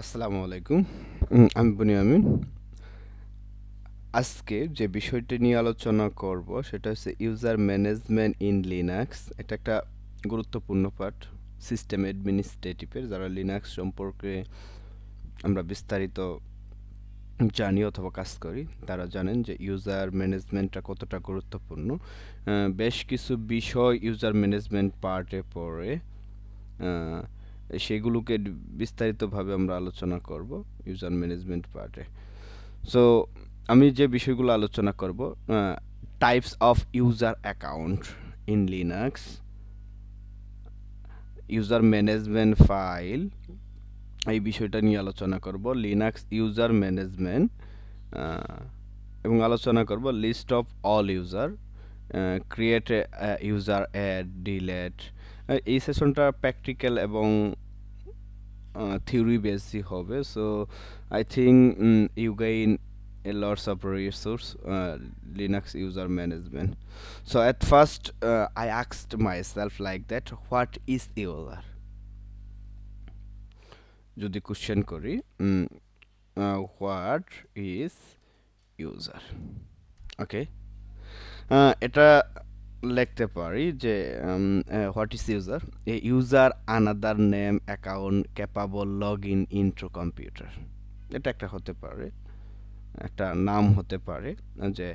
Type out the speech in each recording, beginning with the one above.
আসসালামু আলাইকুম। আমি বুনিয়ামিন আজকে যে বিষয়টি নিয়ে আলোচনা করব সেটা হচ্ছে ইউজার ম্যানেজমেন্ট ইন লিনাক্স। এটা একটা গুরুত্বপূর্ণ পার্ট সিস্টেম অ্যাডমিনিস্ট্রেটিভের, যারা লিনাক্স সম্পর্কে আমরা বিস্তারিত জানি অথবা কাজ করি, তারা জানেন যে ইউজার ম্যানেজমেন্টটা কতটা গুরুত্বপূর্ণ। বেশ কিছু বিষয় ইউজার ম্যানেজমেন্ট পার্টে পড়ে। সেগুলোকে বিস্তারিতভাবে আমরা আলোচনা করব ইউজার ম্যানেজমেন্ট পার্টে। সো আমি যে বিষয়গুলো আলোচনা করব types of user account in Linux user management file এই বিষয়টা নিয়ে আলোচনা করব লিনাক্স ইউজার ম্যানেজমেন্ট এবং আলোচনা করব list of all user create user add delete এই সেশনটা প্র্যাকটিক্যাল এবং থিওরি বেসই হবে। So I think you gain a lots of resource Linux user management so at first I আক্সড myself like that what is user যদি question করি what is user okay এটা লিখতে পারি যে what is user a user another name account capable log in into computer এটা একটা হতে পারে, একটা নাম হতে পারে, যে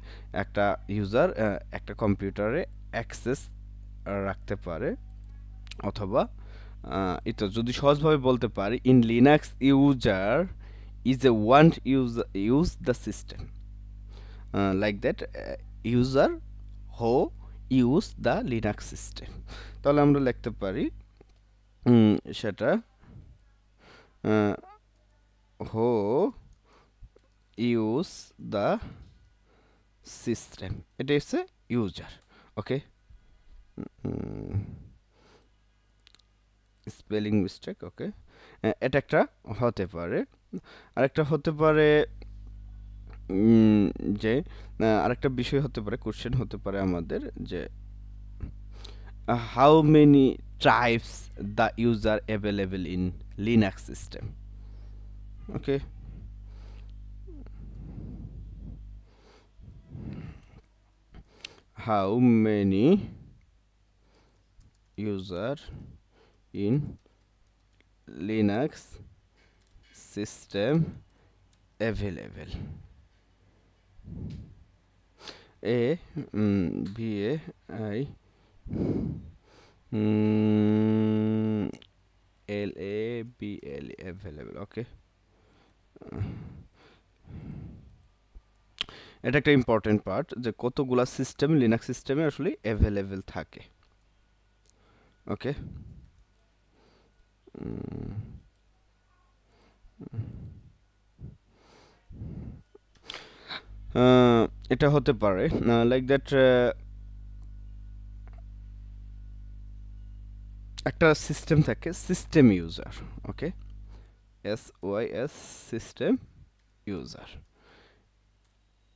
একটা ইউজার একটা কম্পিউটারে অ্যাক্সেস রাখতে পারে, অথবা এটা যদি সহজভাবে বলতে পারি in Linux user is a want use use the system like that user who use the Linux system তাহলে আমরা লিখতে পারি সেটা হো ইউজ দ্য সিস্টেম এটা হচ্ছে user okay spelling mistake okay এটা একটা হতে পারে, আরেকটা হতে পারে যে আরেকটা বিষয় হতে পারে কোশ্চেন হতে পারে আমাদের যে how many tribes the user available in Linux system okay how many user in linux system available? Mm, l a b l e available okay. এটা একটা ইম্পর্টেন্ট পার্ট যে কতগুলা সিস্টেম লিনাক্স সিস্টেমে আসলে অ্যাভেলেবেল থাকে ওকে এটা হতে পারে। লাইক দ্যাট একটা সিস্টেম থাকে system user okay S Y S system user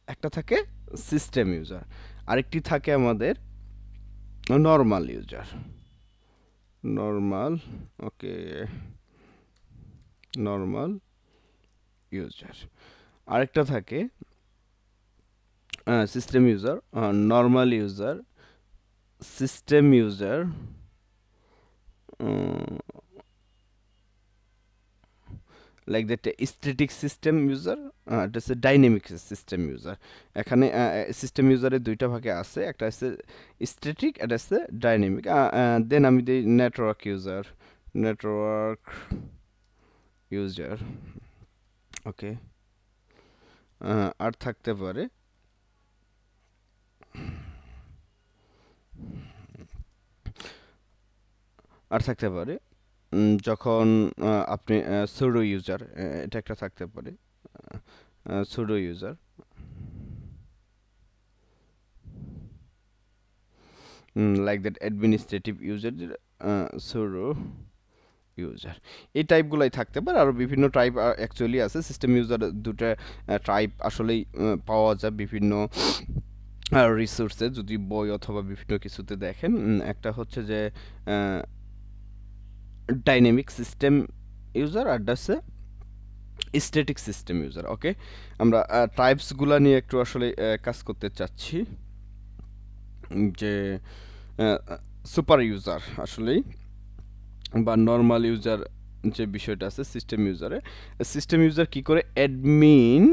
একটা থাকে সিস্টেম ইউজার আরেকটি থাকে আমাদের normal user normal okay normal user আরেকটা থাকে system user normal user system user like that static system user এটা হচ্ছে ডাইনামিক সিস্টেম ইউজার এখানে সিস্টেম ইউজারের দুইটা ভাগে আছে, একটা হচ্ছে স্ট্যাটিক এটা হচ্ছে ডাইনামিক দেন আমি দিই network user network user okay আর থাকতে পারে আর থাকতে পারে। যখন আপনি সুডো ইউজার এটা একটা থাকতে পারে। Sudo user like that administrative user sudo user এই টাইপগুলাই থাকতে পারে। আরও বিভিন্ন টাইপ অ্যাকচুয়ালি আছে। সিস্টেম ইউজার দুটো টাইপ আসলেই পাওয়া যায় বিভিন্ন রিসোর্সে যদি বই অথবা বিভিন্ন কিছুতে দেখেন একটা হচ্ছে যে ডাইনামিক সিস্টেম ইউজার আর হচ্ছে স্ট্যাটিক সিস্টেম ইউজার ওকে আমরা টাইপসগুলো নিয়ে একটু আসলে কাজ করতে চাচ্ছি। যে সুপার ইউজার আসলেই বা নর্মাল ইউজার যে বিষয়টা আছে সিস্টেম ইউজারে সিস্টেম ইউজার কি করে? Admin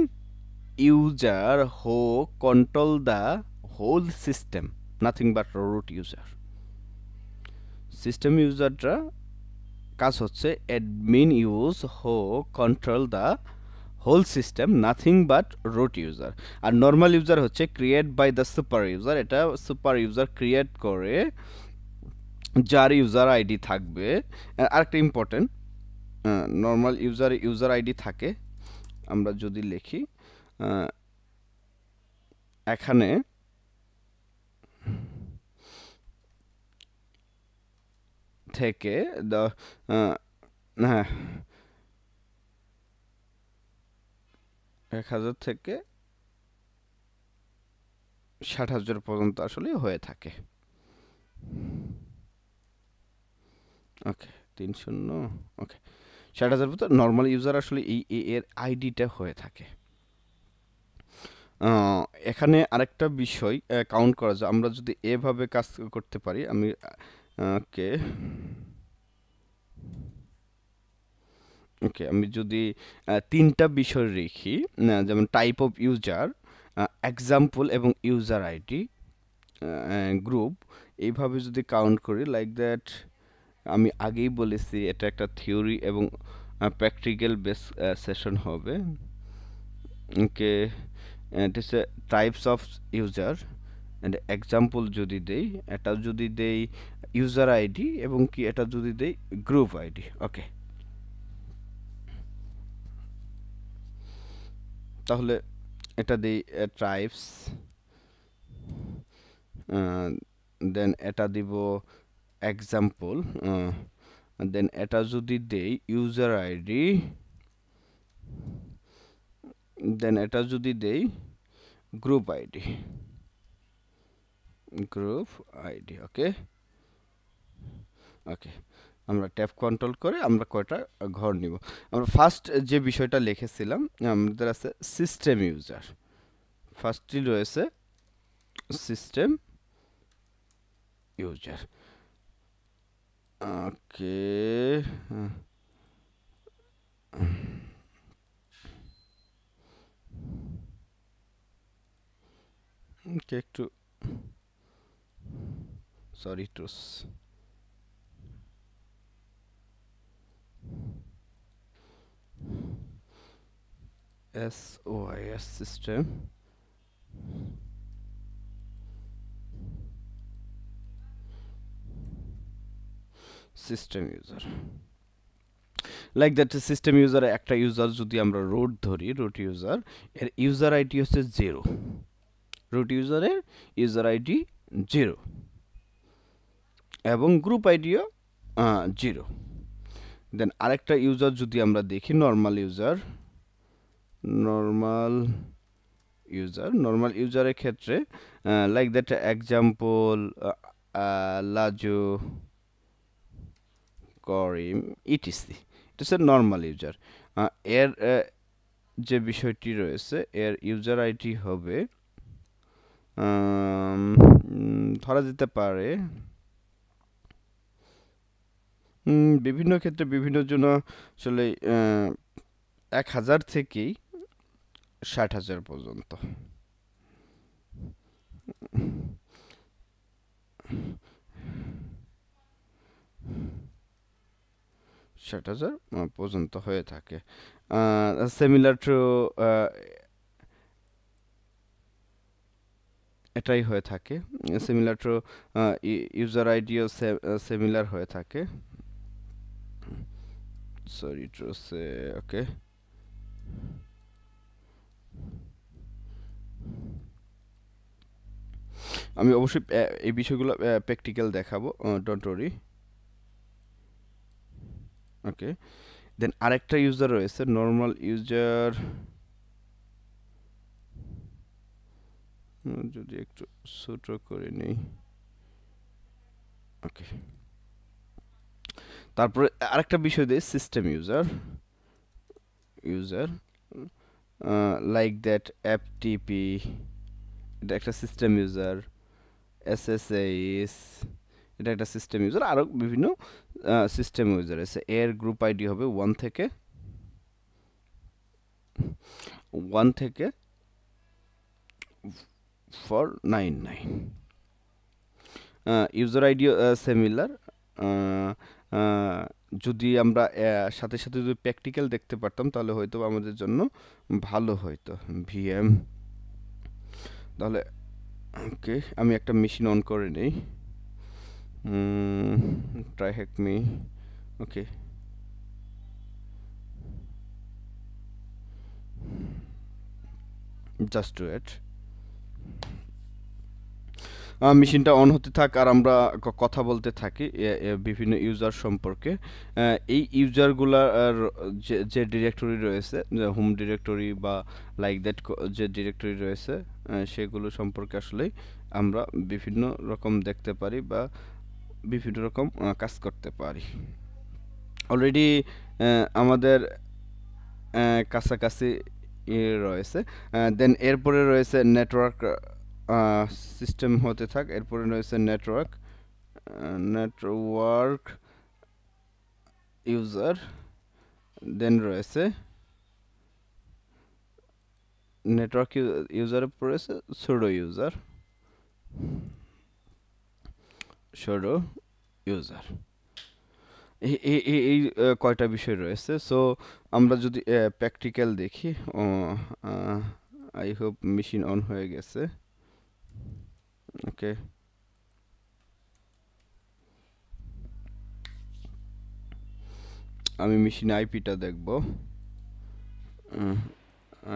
user who control the whole system nothing but root user system ইউজারটা কাজ হচ্ছে admin use who control the whole system nothing but root user R normal user হচ্ছে create by the super user এটা super user create করে যার user ID থাকবে। আরেকটা important normal user user ID থাকে, আমরা যদি লিখি এখানে থেকে হ্যাঁ এক হাজার থেকে ষাট হাজার পর্যন্ত আসলে হয়ে থাকে। ওকে তিন শূন্য ওকে ষাট হাজার পর্যন্ত নর্মাল ইউজার আসলে এই এর আইডিটা হয়ে থাকে। এখানে আরেকটা বিষয় কাউন্ট করা যায়। আমরা যদি এভাবে কাজ করতে পারি, আমি ওকে। ওকে, আমি যদি তিনটা বিষয় রেখি যেমন টাইপ অফ ইউজার এক্সাম্পল এবং ইউজার আইডি গ্রুপ এইভাবে যদি কাউন্ট করি লাইক দ্যাট আমি আগেই বলেছি এটা একটা থিওরি এবং প্র্যাকটিক্যাল বেস সেশন হবে। Okay is types of user and example যদি দেই, এটা যদি দেই ইউজার আইডি এবং কি এটা যদি দেই গ্রুপ আইডি ওকে তাহলে এটা দিই ট্রাইবস দেন এটা দিব এক্সাম্পল দেন এটা যদি দেই ইউজার আইডি দেন এটা যদি দেই group ID group ID okay okay আমরা ট্যাপ কন্ট্রোল করে আমরা কয়টা ঘর নিব? আমরা ফার্স্ট যে বিষয়টা লিখেছিলাম, আমাদের আছে সিস্টেম ইউজার ফার্স্টটি রয়েছে সিস্টেম ইউজার ওকে ওকে একটু sorry to SOIS system system user like that system user একটা ইউজার যদি আমরা রুট ধরি রুট ইউজার এর ইউজার আইডি হচ্ছে জিরো রুট ইউজারের ইউজার আইডি জিরো এবং গ্রুপ আইডিও জিরো দেন আরেকটা ইউজার যদি আমরা দেখি normal user normal user normal ইউজারের ক্ষেত্রে like that example Laju, Karim etc এটা হচ্ছে নর্মাল ইউজার এর যে বিষয়টি রয়েছে, এর ইউজার আইডি হবে ধরা যেতে পারে বিভিন্ন ক্ষেত্রে বিভিন্ন জন্য আসলে এক হাজার থেকেই ষাট হাজার পর্যন্ত। ষাট হাজার পর্যন্ত হয়ে থাকে। সিমিলার টু এটাই হয়ে থাকে। সিমিলার টু ইউজার আইডিও সিমিলার হয়ে থাকে। Sorry to say okay আমি অবশ্যই এই বিষয়গুলো প্র্যাকটিক্যাল দেখাবো ডোন্ট ওরি ওকে দেন আরেকটা ইউজার রয়েছে নর্মাল ইউজার যদি একটু ছোট করে নেই। ওকে তারপরে আরেকটা বিষয় দিয়ে system user user like that FTP এটা একটা system user S S S এটা একটা সিস্টেম ইউজার আরও বিভিন্ন সিস্টেম ইউজার আছে। এর গ্রুপ আইডি হবে ওয়ান থেকে ওয়ান থেকে ফর নাইন নাইন ইউজার আইডিও সিমিলার যদি আমরা সাথে সাথে যদি প্র্যাকটিক্যাল দেখতে পারতাম, তাহলে হয়তো আমাদের জন্য ভালো হয়তো ভিএম তাহলে ওকে আমি একটা মেশিন অন করে নেই। Try hack me okay just to at মেশিনটা অন হতে থাক আর আমরা কথা বলতে থাকি বিভিন্ন ইউজার সম্পর্কে। এই ইউজারগুলার যে ডিরেক্টরি রয়েছে হোম ডিরেক্টরি বা লাইক দ্যাট যে ডিরেক্টরি রয়েছে সেগুলো সম্পর্কে আসলেই আমরা বিভিন্ন রকম দেখতে পারি বা বিভিন্ন রকম কাজ করতে পারি। অলরেডি আমাদের কাছাকাছি রয়েছে। দেন এরপরে রয়েছে নেটওয়ার্ক সিস্টেম হতে থাক, এরপরে রয়েছে নেটওয়ার্ক নেটওয়ার্ক ইউজার দেন রয়েছে নেটওয়ার্ক ইউজারের রয়েছে সুডো ইউজার সুডো ইউজার এই কয়টা বিষয় রয়েছে। সো আমরা যদি প্র্যাকটিক্যাল দেখি আই হোপ মেশিন অন হয়ে গেছে। ওকে আমি মেশিন আইপিটা দেখব।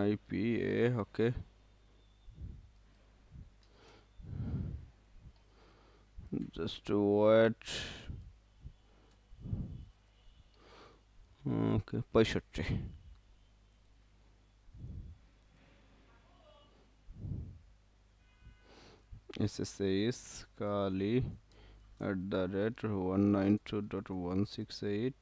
IP a okay just wait. Okay পঁয়ষট্টি। SSAS Kali at the rate 192.168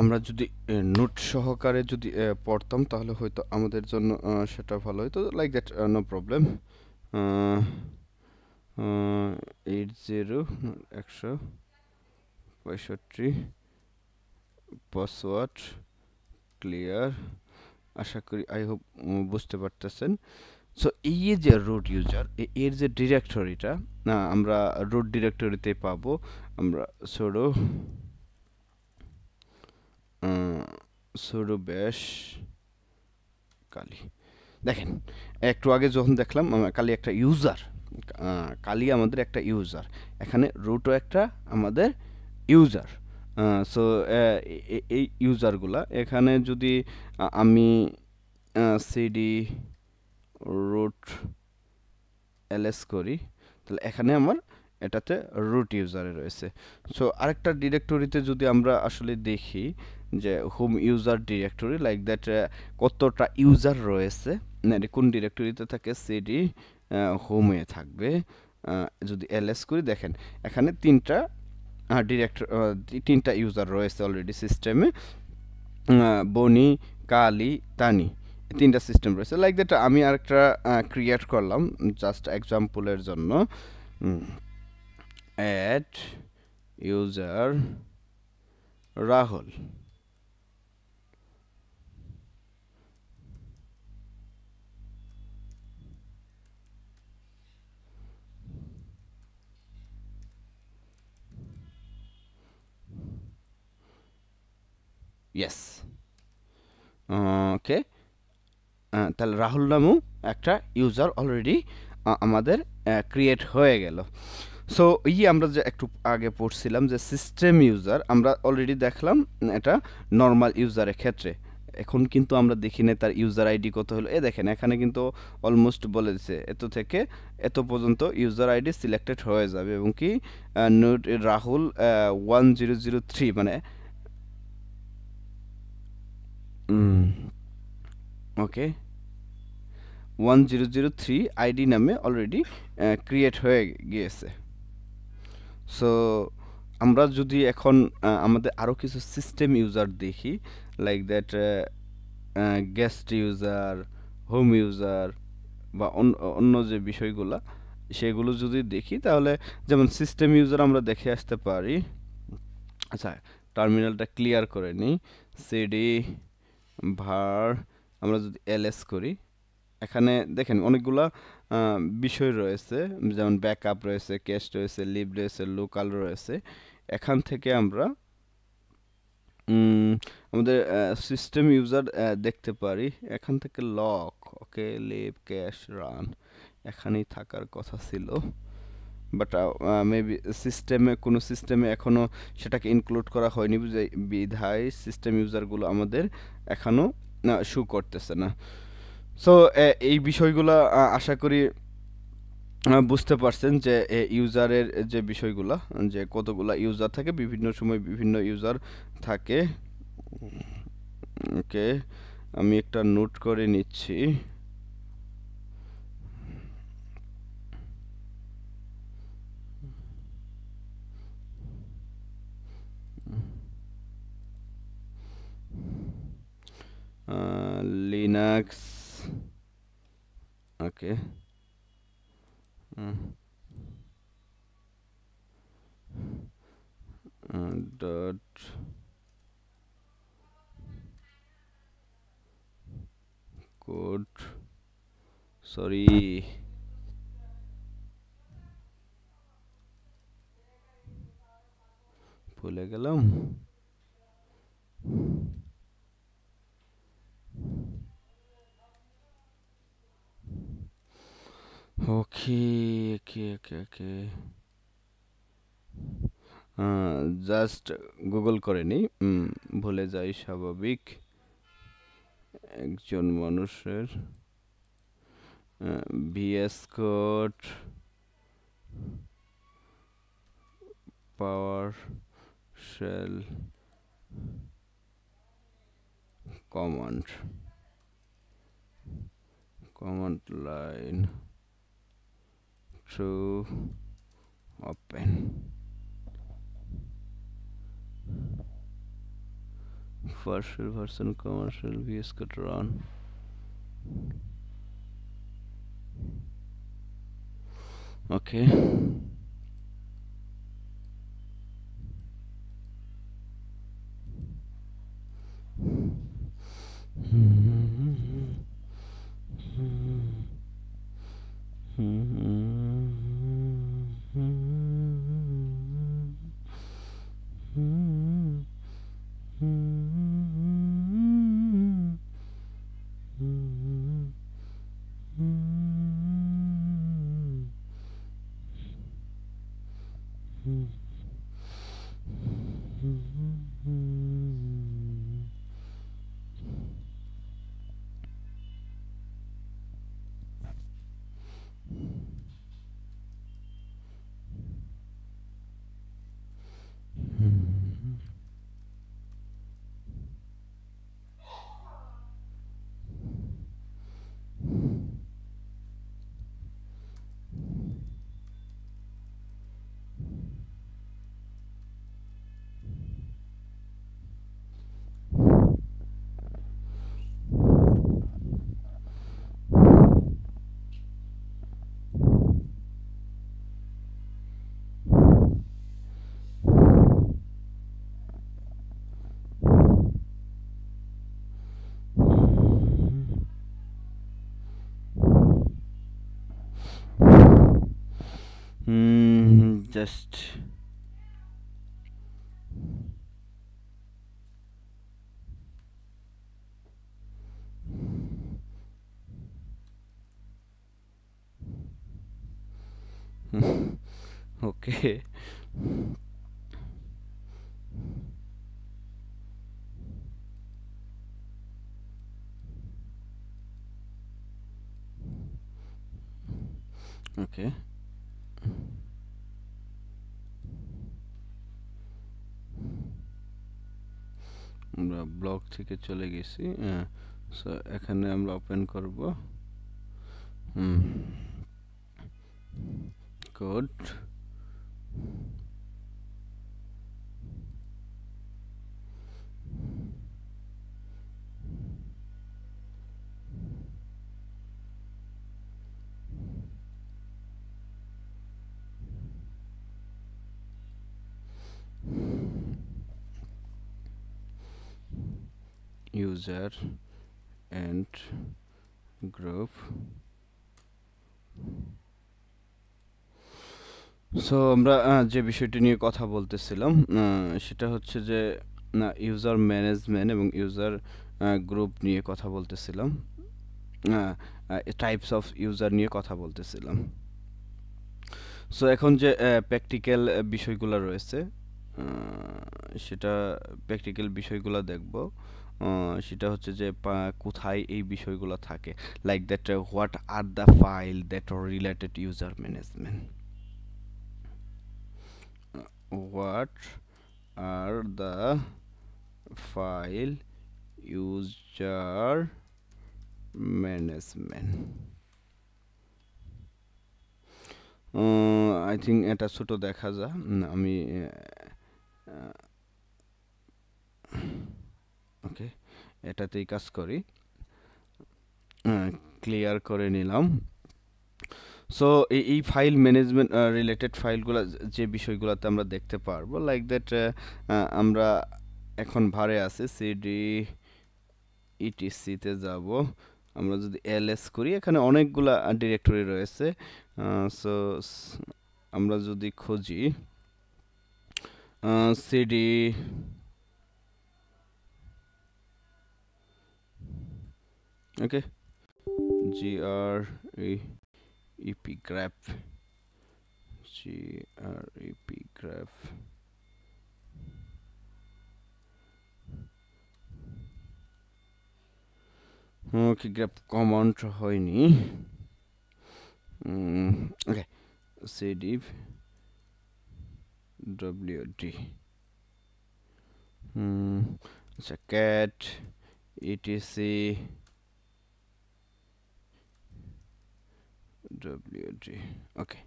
আমরা যদি নোট সহকারে যদি পড়তাম, তাহলে হয়তো আমাদের জন্য সেটা ভালো হতো। Like that no problem eight zero একশো পঁয়ষট্টি পাসওয়ার্ড ক্লিয়ার আশা করি আই হোপ বুঝতে পারতেছেন। সো এই যে রুট ইউজার এর যে ডিরেক্টরিটা না, আমরা রুট ডিরেক্টরিতে পাবো। আমরা সোডো সোডো ব্যাশ কালি দেখেন, একটু আগে যখন দেখলাম কালি একটা ইউজার কালি আমাদের একটা ইউজার এখানে রুটও একটা আমাদের ইউজার সো এই ইউজারগুলা এখানে যদি আমি সিডি রুট এলএস করি, তাহলে এখানে আমার এটাতে রুট ইউজারে রয়েছে। সো আরেকটা ডিরেক্টরিতে যদি আমরা আসলে দেখি যে home user directory like that কতটা ইউজার রয়েছে কোন ডিরেক্টরিতে থাকে সিডি হোমে থাকবে যদি এলএস করি, দেখেন, এখানে তিনটা ডিরেক্টর তিনটা ইউজার রয়েছে অলরেডি সিস্টেমে বনি, কালি, তানি তিনটা সিস্টেম রয়েছে। লাইক দ্যাট আমি আরেকটা ক্রিয়েট করলাম জাস্ট এক্সাম্পলের জন্য। Add user Rahul. Yes okay তাহলে রাহুল নামও একটা ইউজার অলরেডি আমাদের ক্রিয়েট হয়ে গেল। সো ই আমরা যে একটু আগে পড়ছিলাম যে সিস্টেম ইউজার আমরা অলরেডি দেখলাম এটা নর্মাল ইউজারের ক্ষেত্রে। এখন কিন্তু আমরা দেখি না তার ইউজার আইডি কত হলো। এ দেখেন, এখানে কিন্তু অলমোস্ট বলে দিচ্ছে এত থেকে এত পর্যন্ত ইউজার আইডি সিলেক্টেড হয়ে যাবে। এবং কি Rahul one zero zero three মানে okay one zero zero three ID নামে অলরেডি ক্রিয়েট হয়ে গিয়েছে। সো আমরা যদি এখন আমাদের আরও কিছু সিস্টেম ইউজার দেখি like that guest user home user বা অন্য যে বিষয়গুলো, সেগুলো যদি দেখি, তাহলে যেমন সিস্টেম ইউজার আমরা দেখে আসতে পারি। আচ্ছা টার্মিনালটা ক্লিয়ার করে নিই। সিডি ভার, আমরা যদি এলএস করি, এখানে দেখেন অনেকগুলা বিষয় রয়েছে, যেমন ব্যাকআপ রয়েছে, ক্যাশ রয়েছে, লিভ রয়েছে, লোকাল রয়েছে। এখান থেকে আমরা আমাদের সিস্টেম ইউজার দেখতে পারি, এখান থেকে lock okay lib cache run এখানেই থাকার কথা ছিল। বাট মেবি সিস্টেমে কোনো সিস্টেমে এখনও সেটাকে ইনক্লুড করা হয়নি বিধায় সিস্টেম ইউজারগুলো আমাদের এখনও শু করতেছে না। সো এই বিষয়গুলো আশা করি বুঝতে পারছেন যে ইউজারের যে বিষয়গুলো, যে কতগুলো ইউজার থাকে, বিভিন্ন সময় বিভিন্ন ইউজার থাকে। ওকে, আমি একটা নোট করে নিচ্ছি। Linux. Okay. Uh, uh, dot. Code. Sorry okay just Google করে নিই। ভুলে যাই স্বাভাবিক। একজন মানুষের VS code power shell command command line to open. Partial version commercial vs could run okay hmm. Hmm. Hmm. Mm-hmm. just. Okay. Okay block থেকে চলে গেছি সো এখানে আমরা ওপেন করব। হুম। User and group. সো আমরা যে বিষয়টি নিয়ে কথা বলতেছিলাম সেটা হচ্ছে যে ইউজার ম্যানেজমেন্ট এবং ইউজার গ্রুপ নিয়ে কথা বলতেছিলাম। টাইপস অফ ইউজার নিয়ে কথা বলতেছিলাম। সো এখন যে প্র্যাকটিক্যাল বিষয়গুলো রয়েছে সেটা প্র্যাকটিক্যাল বিষয়গুলো দেখব। সেটা হচ্ছে যে কোথায় এই বিষয়গুলো থাকে। Like that what are the file that related user management what are the file user management I think এটা ছোট দেখা যা আমি ওকে এটাতেই কাজ করি। ক্লিয়ার করে নিলাম। সো এই ফাইল ম্যানেজমেন্ট রিলেটেড ফাইলগুলো যে বিষয়গুলোতে আমরা দেখতে পারব লাইক দ্যাট আমরা এখন ভারে আছে সিডি ইটিসিতে যাব। আমরা যদি এলএস করি, এখানে অনেকগুলা ডিরেক্টরি রয়েছে। সো আমরা যদি খুঁজি CD ওকে জি আর epigraph gr epigraph okay graph command হয়নি ওকে cdiv wd আচ্ছা cat etc wg okay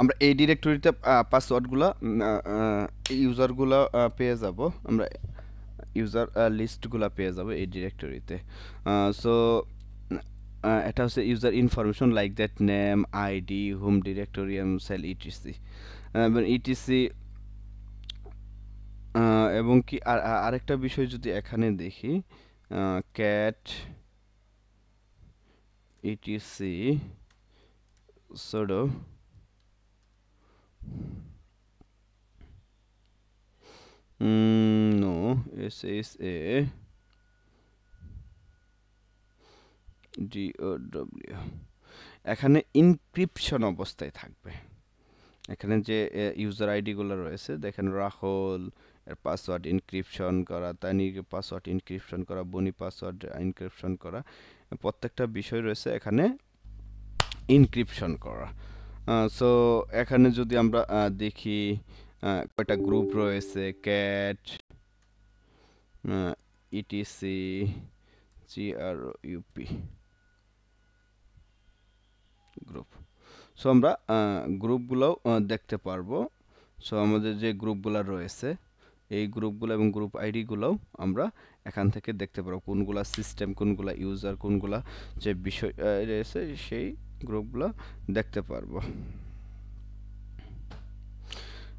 আমরা এই ডিরেক্টরিতে পাসওয়ার্ডগুলো ইউজারগুলো পেয়ে যাব। আমরা ইউজার লিস্টগুলো পেয়ে যাব এই ডিরেক্টরিতে সো এটা হচ্ছে user information like that name ID home ডিরেক্টোরিয়াম shell etc etc এবং কি, আর আরেকটা বিষয় যদি এখানে দেখি cat etc sudo mm, no. Ssa dow এখানে ইনক্রিপশন অবস্থায় থাকবে। এখানে যে ইউজার আইডিগুলো রয়েছে দেখেন রাহুল পাসওয়ার্ড ইনক্রিপশন করা, তানির পাসওয়ার্ড ইনক্রিপশন করা, বনি পাসওয়ার্ড ইনক্রিপশন করা প্রত্যেকটা বিষয় রয়েছে এখানে ইনক্রিপশন করা। সো এখানে যদি আমরা দেখি কয়টা গ্রুপ রয়েছে cat ETC GR UP group so আমরা গ্রুপগুলোও দেখতে পারব। সো আমাদের যে গ্রুপগুলো রয়েছে এই গ্রুপগুলো এবং গ্রুপ আইডিগুলোও আমরা এখান থেকে দেখতে পারব কোনগুলা সিস্টেম, কোনগুলা ইউজার, কোনগুলা যে বিষয় রয়েছে সেই গ্রুপগুলো দেখতে পারব।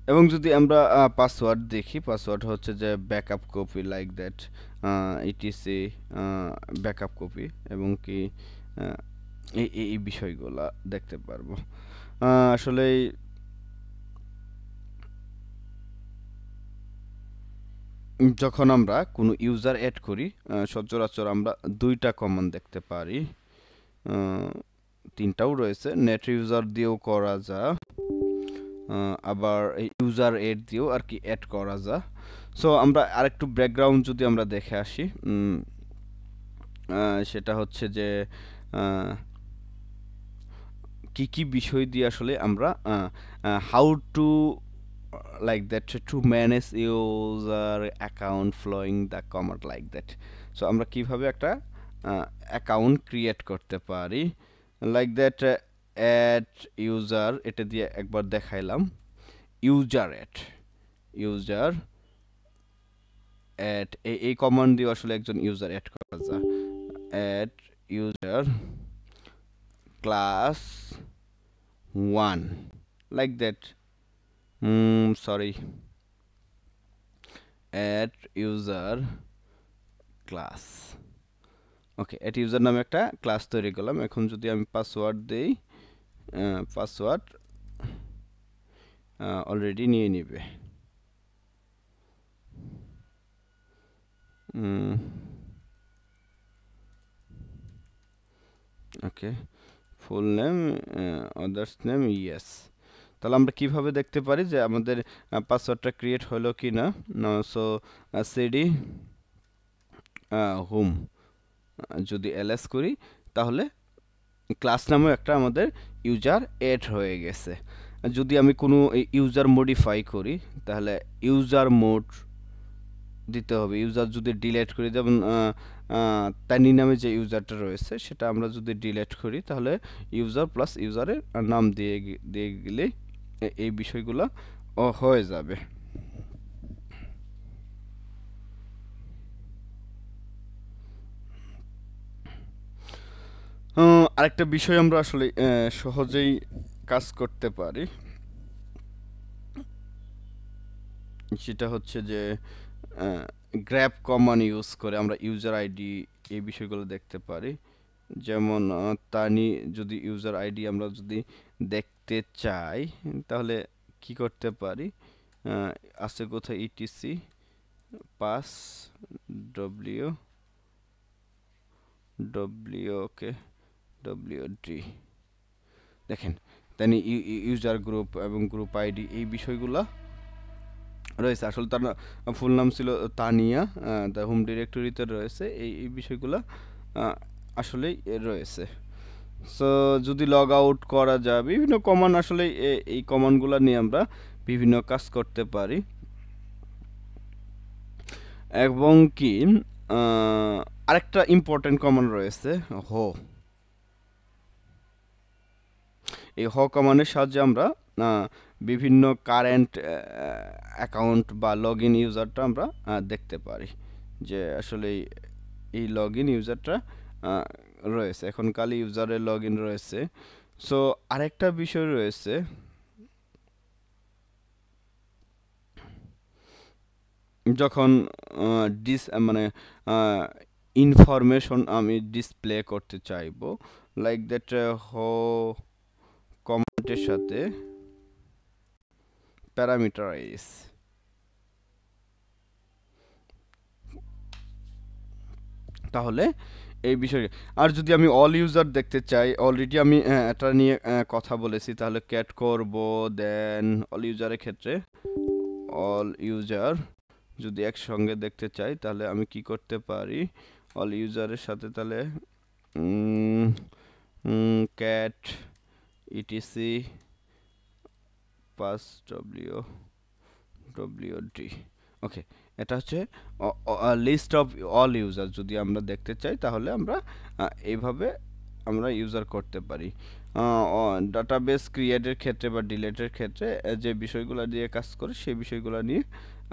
এবং যদি আমরা পাসওয়ার্ড দেখি, পাসওয়ার্ড হচ্ছে যে backup copy like that ETC backup copy এবং কি এই এই বিষয়গুলো দেখতে পারব। আসলে যখন আমরা কোনো ইউজার অ্যাড করি সচরাচর আমরা দুইটা কমন দেখতে পারি। তিনটাও রয়েছে। নেট ইউজার দিয়েও করা যা আবার ইউজার এড দিয়েও আর কি অ্যাড করা যা। সো আমরা আরেকটু ব্যাকগ্রাউন্ড যদি আমরা দেখে আসি সেটা হচ্ছে যে কি কি বিষয় দিয়ে আসলে আমরা how to like that to manage user account flowing the command like that. So, আমরা কীভাবে একটা অ্যাকাউন্ট ক্রিয়েট করতে পারি? লাইক দ্যাট অ্যাড ইউজার এটা দিয়ে একবার দেখাইলাম। ইউজার অ্যাড ইউজার অ্যাড এই কমান্ড দিয়ে আসলে একজন ইউজার অ্যাড করা যায়। Add user class one like that sorry add user class okay at user নামে একটা ক্লাস তৈরি করলাম। এখন যদি আমি পাসওয়ার্ড দেই পাসওয়ার্ড অলরেডি নিয়ে নিবে। Okay full name others name yes তাহলে আমরা কীভাবে দেখতে পারি যে আমাদের পাসওয়ার্ডটা ক্রিয়েট হলো কি না সো সিডি হোম যদি এলএস করি, তাহলে ক্লাস নামেও একটা আমাদের ইউজার এড হয়ে গেছে। যদি আমি কোনো ইউজার মডিফাই করি, তাহলে ইউজার মোড দিতে হবে। ইউজার যদি ডিলেট করি, যেমন তানি নামে যে ইউজারটা রয়েছে, সেটা আমরা যদি ডিলেট করি, তাহলে ইউজার প্লাস ইউজারের নাম দিয়ে দিয়ে গেলে এই বিষয়গুলো হয়ে যাবে। আরেকটা বিষয় আমরা আসলে সহজেই কাজ করতে পারি। সেটা হচ্ছে যে গ্র্যাপ কমান ইউজ করে আমরা ইউজার আইডি এই বিষয়গুলো দেখতে পারি। যেমন তানি যদি ইউজার আইডি আমরা যদি দেখতে চাই, তাহলে কি করতে পারি? আছে কোথায় ETC pass W W okay W D দেখেন তানি ইউজার গ্রুপ এবং গ্রুপ আইডি এই বিষয়গুলো রয়েছে। আসলে তার ফুল নাম ছিল তানিয়া দ্য হোম ডিরেক্টরিতে রয়েছে। এই এই বিষয়গুলো আসলেই রয়েছে। সো যদি লগ আউট করা যায়, বিভিন্ন কমান আসলে এই কমানগুলো নিয়ে আমরা বিভিন্ন কাজ করতে পারি। এবং কি আরেকটা ইম্পর্টেন্ট কমান রয়েছে, হো। এই হ কমানের সাহায্যে আমরা বিভিন্ন কারেন্ট অ্যাকাউন্ট বা লগ ইন ইউজারটা আমরা দেখতে পারি। যে আসলে এই লগ ইন ইউজারটা রয়েছে, এখন কালি ইউজারের লগ ইন রয়েছে। সো আরেকটা বিষয় রয়েছে, যখন ডিস মানে ইনফরমেশন আমি ডিসপ্লে করতে চাইব লাইক দ্যাট হো কমেন্টের সাথে প্যারামিটারাইজ তাহলে এই বিষয়ে আর যদি আমি অল ইউজার দেখতে চাই অলরেডি আমি এটা নিয়ে কথা বলেছি, তাহলে ক্যাট করব দেন অল ইউজারের ক্ষেত্রে অল ইউজার যদি একসঙ্গে দেখতে চাই, তাহলে আমি কি করতে পারি? অল ইউজারের সাথে তাহলে cat ETC pass W W D okay এটা হচ্ছে লিস্ট অফ অল ইউজার যদি আমরা দেখতে চাই, তাহলে আমরা এইভাবে আমরা ইউজার করতে পারি। ডাটাবেস ক্রিয়েটের ক্ষেত্রে বা ডিলেটের ক্ষেত্রে যে বিষয়গুলো দিয়ে কাজ করে, সেই বিষয়গুলো নিয়ে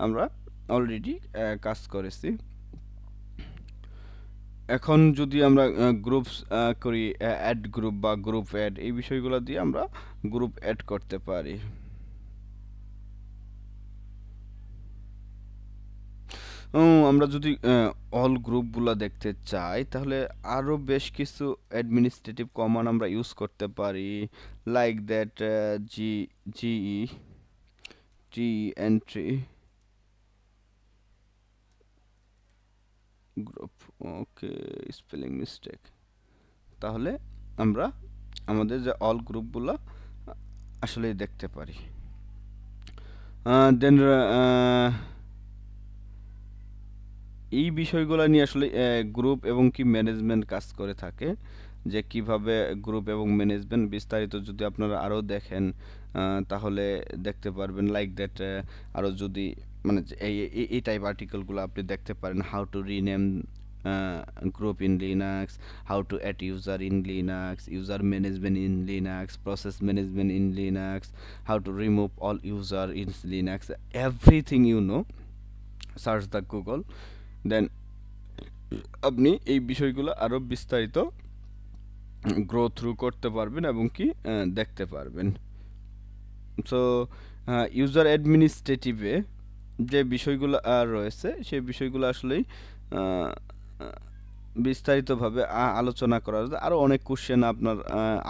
আমরা অলরেডি কাজ করেছি। এখন যদি আমরা গ্রুপস করি অ্যাড গ্রুপ বা গ্রুপ অ্যাড এই বিষয়গুলো দিয়ে আমরা গ্রুপ অ্যাড করতে পারি। আমরা যদি অল গ্রুপগুলো দেখতে চাই, তাহলে আরও বেশ কিছু অ্যাডমিনিস্ট্রেটিভ কমান আমরা ইউজ করতে পারি like that G E T entry group okay spelling mistake তাহলে আমরা আমাদের যে অল গ্রুপগুলো আসলে দেখতে পারি। দেন এই বিষয়গুলো নিয়ে আসলে গ্রুপ এবং কি ম্যানেজমেন্ট কাজ করে থাকে, যে কীভাবে গ্রুপ এবং ম্যানেজমেন্ট বিস্তারিত যদি আপনারা আরও দেখেন তাহলে দেখতে পারবেন লাইক দ্যাট আরও যদি মানে এই এই টাইপ আর্টিকেলগুলো আপনি দেখতে পারেন how to rename group in Linux how to add user in Linux user management in Linux process management in Linux how to remove all user in Linux everything you know search the Google then, আপনি এই বিষয়গুলো আরও বিস্তারিত grow through করতে পারবেন এবং কি দেখতে পারবেন। সো ইউজার অ্যাডমিনিস্ট্রেটিভে যে বিষয়গুলো আর রয়েছে সেই বিষয়গুলো আসলেই বিস্তারিতভাবে আলোচনা করা আরও অনেক কোশ্চেন আপনার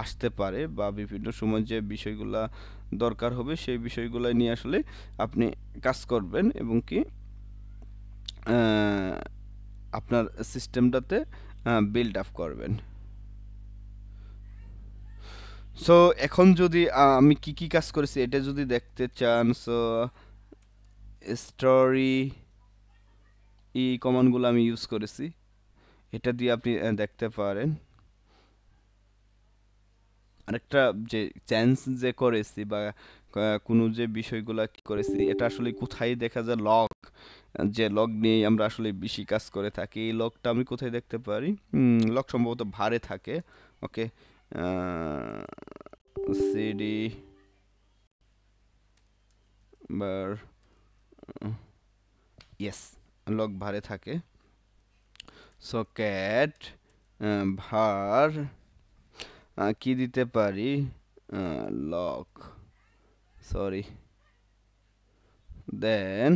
আসতে পারে বা বিভিন্ন সময় যে বিষয়গুলো দরকার হবে, সেই বিষয়গুলো নিয়ে আসলে আপনি কাজ করবেন এবং কি আপনার সিস্টেমটাতে বিল্ড আপ করবেন। সো এখন যদি আমি কি কি কাজ করেছি, এটা যদি দেখতে চান সো স্টোরি এই কমান্ডগুলো আমি ইউজ করেছি। এটা দিয়ে আপনি দেখতে পারেন। আরেকটা যে চ্যান্স যে করেছি বা কোনো যে বিষয়গুলো করেছি, এটা আসলে কোথায় দেখা যায় লক যে লগ নিয়ে আমরা আসলে বেশি কাজ করে থাকি, এই লগটা আমি কোথায় দেখতে পারি? লগ সম্ভবত ভারে থাকে। Okay CD var yes log ভারে থাকে। সো ক্যাট ভার কি দিতে পারি? লক সরি দেন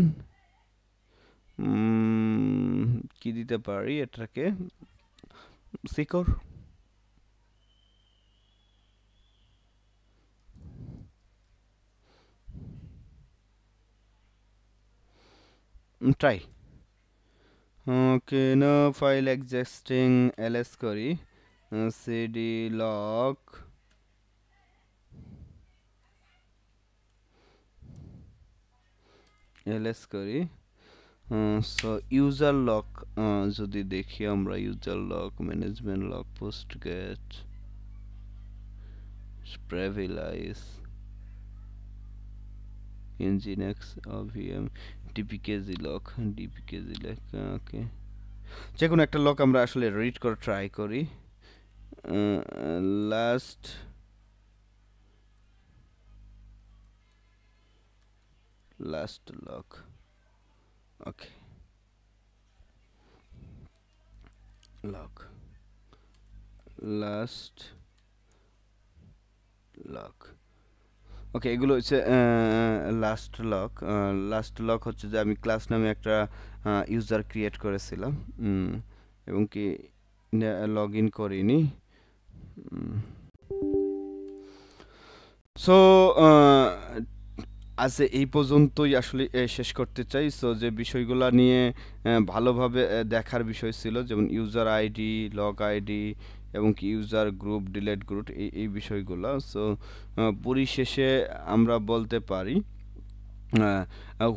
কি দিতে পারি এটাকে? শিকর ট্রাই ওকে না ফাইল এক্সিস্টিং এলএস করি। সিডি লক এলএস করি। সো ইউজার লক যদি দেখি আমরা user log management log post get privilege nginx vm dpkg log dpkg log okay যে কোনো একটা লক আমরা আসলে রিড করে ট্রাই করি। Last last log okay log last. Log okay এগুলো হচ্ছে লাস্ট লক লাস্ট লক হচ্ছে যে আমি ক্লাস নামে একটা ইউজার ক্রিয়েট করেছিলাম। এবং কি লগ ইন করিনি। সো আচ্ছা এই পর্যন্তই আসলে শেষ করতে চাই। সো যে বিষয়গুলো নিয়ে ভালোভাবে দেখার বিষয় ছিল, যেমন ইউজার আইডি লগ আইডি এবং কি ইউজার গ্রুপ ডিলেট গ্রুপ এই এই বিষয়গুলো। সো পরিশেষে আমরা বলতে পারি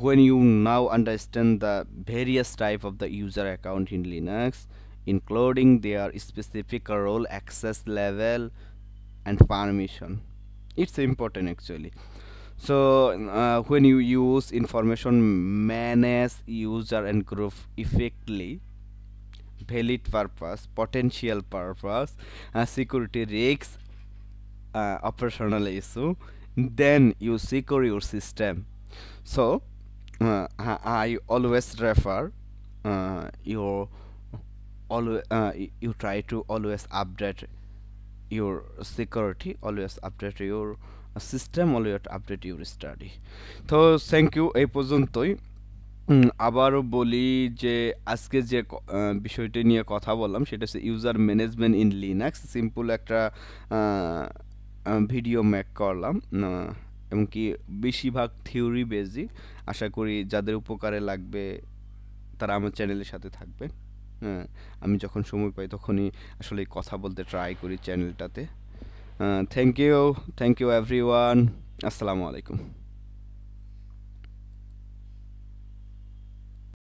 when you now understand the various type of the user account in Linux including their specific role access level and permission it's important actually so uh, when you use information manage user and group effectively valid purpose potential purpose uh, security risks uh, operational issue then you secure your system. So uh, i always refer uh, your always uh, you try to always update your security always update your system always update your study তো thank you এই পর্যন্তই। আবারও বলি যে আজকে যে বিষয়টি নিয়ে কথা বললাম সেটা হচ্ছে user management in Linux simple একটা ভিডিও মেক করলাম। এবং কি বেশিরভাগ থিওরি বেজি আশা করি যাদের উপকারে লাগবে তারা আমার চ্যানেলের সাথে থাকবে। হ্যাঁ আমি যখন সময় পাই তখনই আসলে কথা বলতে ট্রাই করি চ্যানেলটাতে thank you thank you everyone আসসালামু আলাইকুম